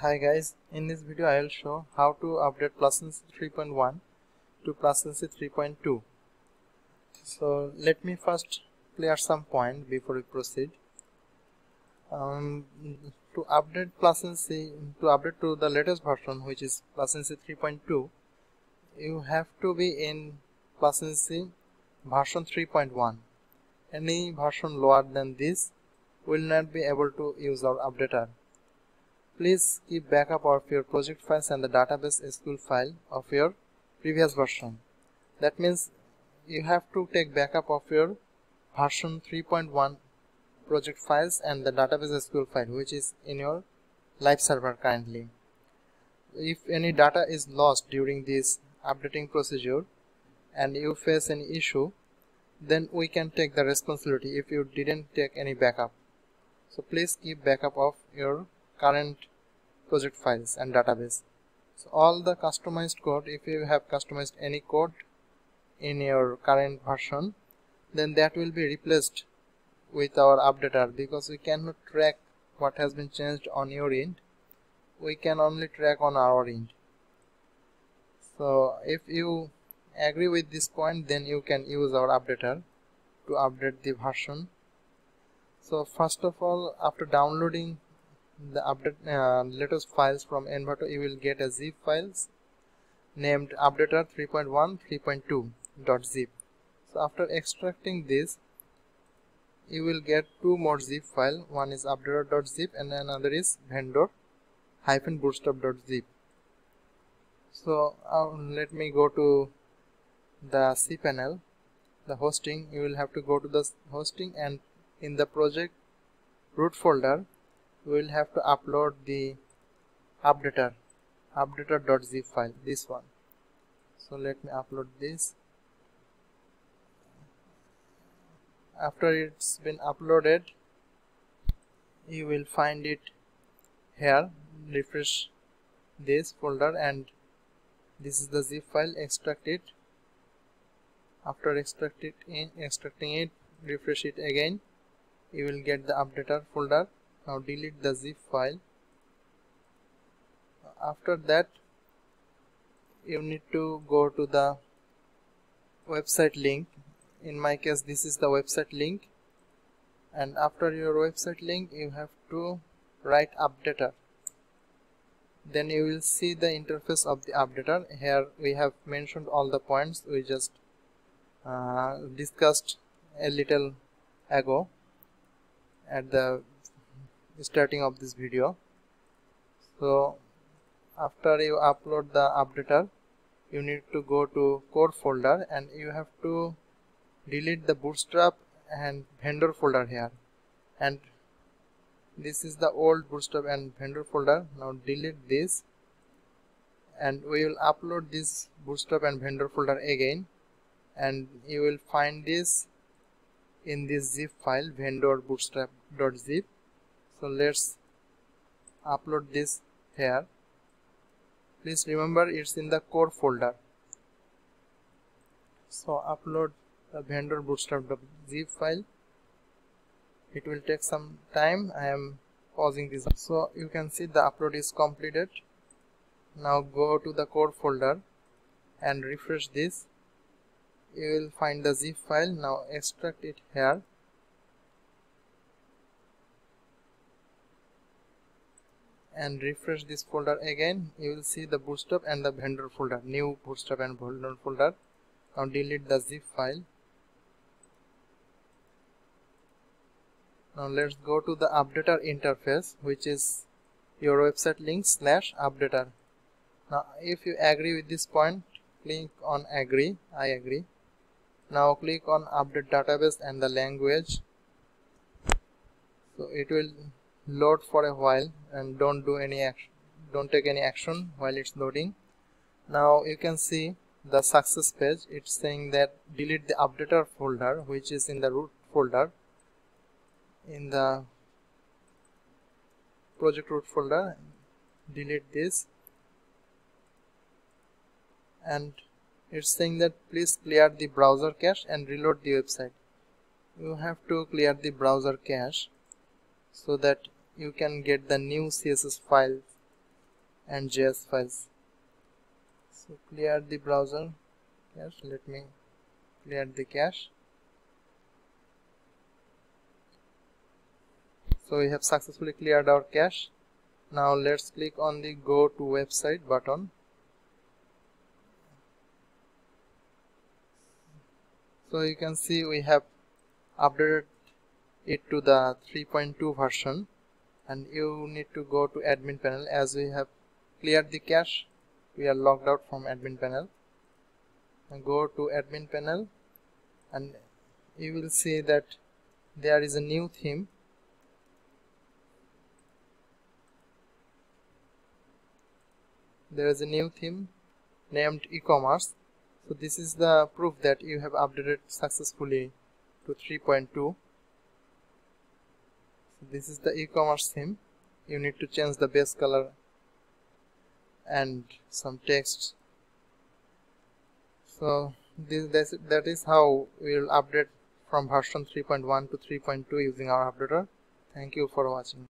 Hi guys, in this video I will show how to update PlusAgency 3.1 to PlusAgency 3.2. So let me first clear some point before we proceed. Um, to update PlusAgency, to update to the latest version which is PlusAgency 3.2, you have to be in PlusAgency version 3.1. Any version lower than this will not be able to use our updater Please keep backup of your project files and the database SQL file of your previous version. That means you have to take backup of your version 3.1 project files and the database SQL file which is in your live server currently. If any data is lost during this updating procedure and you face any issue then we can take the responsibility if you didn't take any backup. So please keep backup of your current project files and database. So all the customized code if you have customized any code in your current version then that will be replaced with our updater because we cannot track what has been changed on your end. We can only track on our end. So if you agree with this point then you can use our updater to update the version. So first of all after downloading the update uh, latest files from Envato you will get a zip files named updater 3.1 3.2 dot zip. So after extracting this you will get two more zip file. One is updater dot zip and another is vendor hyphen bootstrap dot zip. So uh, let me go to the cpanel the hosting. You will have to go to the hosting and in the project root folder we will have to upload the updater updater.zip file this one. So let me upload this. After it's been uploaded you will find it here. Refresh this folder and this is the zip file. Extract it. After extract it in extracting it refresh it again. You will get the updater folder now delete the zip file. After that you need to go to the website link. In my case this is the website link. And after your website link you have to write updater. Then you will see the interface of the updater. Here we have mentioned all the points we just uh, discussed a little ago. At the starting of this video. So after you upload the updater you need to go to core folder and you have to delete the bootstrap and vendor folder here. And this is the old bootstrap and vendor folder. Now delete this. And we will upload this bootstrap and vendor folder again. And you will find this in this zip file vendor bootstrap.zip so let's upload this here. Please remember it's in the core folder. So upload the vendor bootstrap.zip file. It will take some time. I am pausing this. So you can see the upload is completed. Now go to the core folder and refresh this. You will find the zip file. Now extract it here and refresh this folder again. You will see the bootstrap and the vendor folder new bootstrap and vendor folder. Now delete the zip file. Now let's go to the updater interface which is your website link slash updater. Now if you agree with this point click on agree. I agree. Now click on update database and the language. So it will load for a while and don't do any action don't take any action while it's loading. Now you can see the success page. It's saying that delete the updater folder which is in the root folder in the project root folder. Delete this. And it's saying that please clear the browser cache and reload the website. You have to clear the browser cache so that you can get the new css files and js files. So clear the browser. Cache let me clear the cache. So we have successfully cleared our cache. Now let's click on the go to website button. So you can see we have updated it to the 3.2 version and you need to go to admin panel. As we have cleared the cache we are logged out from admin panel. And go to admin panel and you will see that there is a new theme. There is a new theme named e-commerce. So this is the proof that you have updated successfully to 3.2 so this is the e-commerce theme. You need to change the base color and some text. So this that is how we will update from version 3.1 to 3.2 using our updater. Thank you for watching